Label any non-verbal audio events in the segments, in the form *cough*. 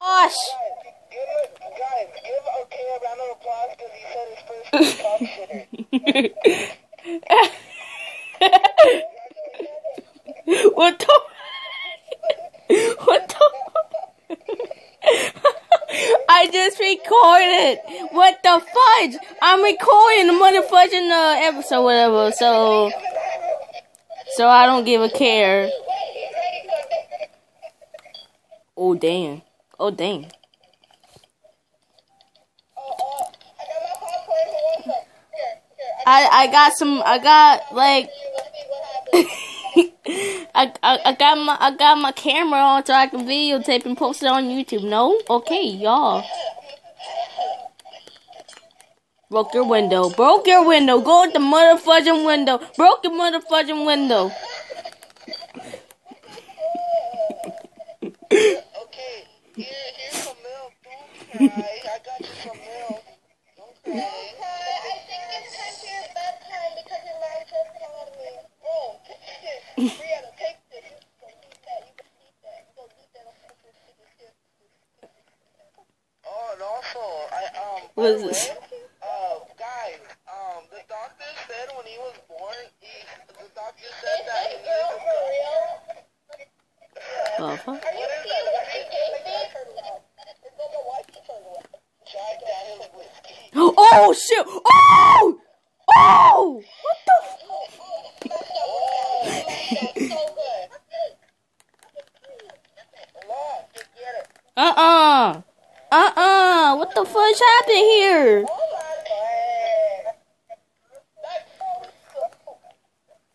Gosh. *laughs* What the? *laughs* What the? *laughs* I just recorded. What the fudge? I'm recording the motherfucking uh, episode, whatever. So, so I don't give a care. Oh damn! Oh dang. I I got some. I got like. *laughs* I, I, I got my I got my camera on so I can videotape and post it on YouTube. No? Okay, y'all. Broke your window. Broke your window. Go at the motherfucking window. Broke your motherfucking window. okay, here, here's some milk. Don't cry. I got you some milk. Don't cry. I think it's time for your bedtime because your mom just called me. Bro. Brianna, take this. You eat that. You can eat that. You eat that. I'll put this to the tip. Oh, and also, I, um, What is this? uh, guys, um, the doctor said when he was born, he, the doctor said that he Girl, needed for real? Oh, fuck. Are you seeing what she gave me? It's like a white turtle. Jack Daniels whiskey. Oh shit! Oh! Oh! What the? That's so good. Look, just get it. Uh uh. Uh uh. What the fudge happened here?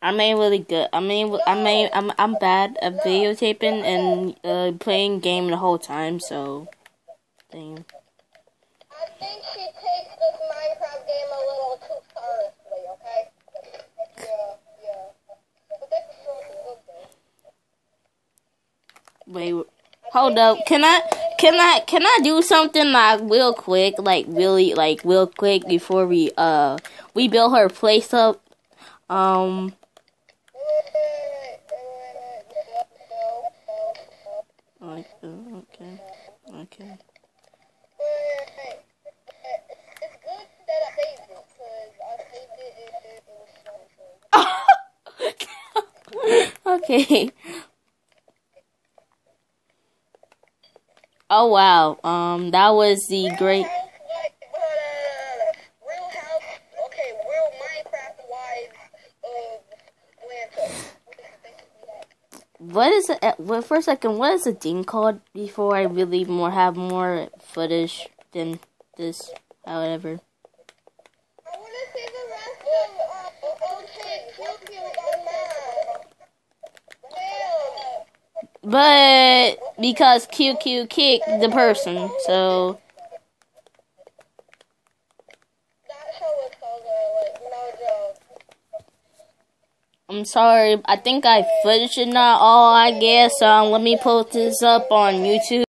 I mean, really good. I mean, I mean, I'm I'm bad at videotaping and uh, playing game the whole time. So, damn. Think she takes this Minecraft game a little too seriously, okay? Yeah, yeah. But that's. Wait, hold up. Can I can I can I do something like real quick, like really like real quick before we uh we build her place up? Um. Like, uh, okay, okay. It's good that I saved it, because I saved it and it, it was so okay. Oh wow. Um, that was the great. House, like, uh, real house, okay, real Minecraft wives of. What is it? uh, Well, for a second, what is the thing called before I really more have more footage than this? However, I want to the rest of uh, OK Cupid on mine. Damn. But because QQ kicked the person, so. I'm sorry. I think I footage it not all. I guess. Um, let me post this up on YouTube.